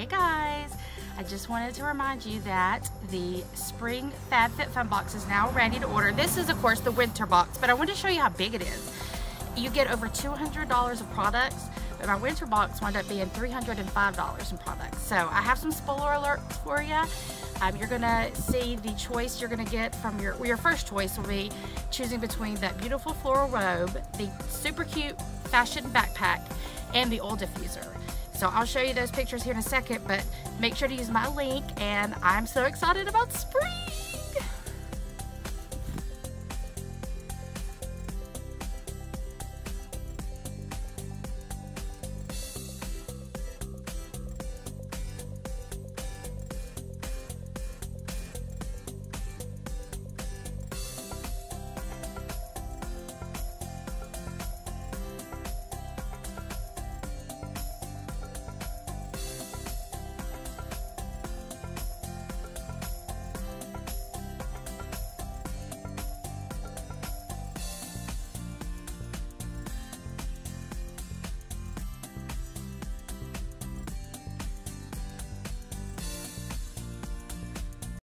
Hey guys, I just wanted to remind you that the spring FabFitFun box is now ready to order. This is of course the winter box, but I want to show you how big it is. You get over $200 of products, but my winter box wound up being $305 in products. So I have some spoiler alerts for you. Um, you're gonna see the choice you're gonna get from your, your first choice will be choosing between that beautiful floral robe, the super cute fashion backpack, and the oil diffuser. So I'll show you those pictures here in a second, but make sure to use my link and I'm so excited about spring.